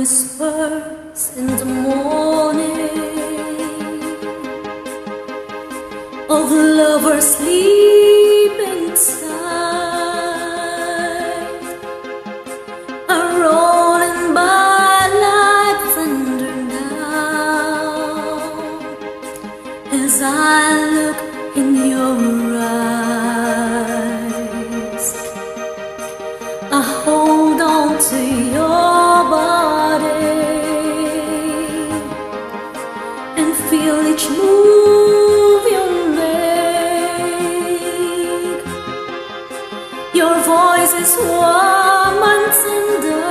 whispers in the morning of lovers sleeping tight are rolling by like thunder now as I look in your eyes. Your voice is warm and tender.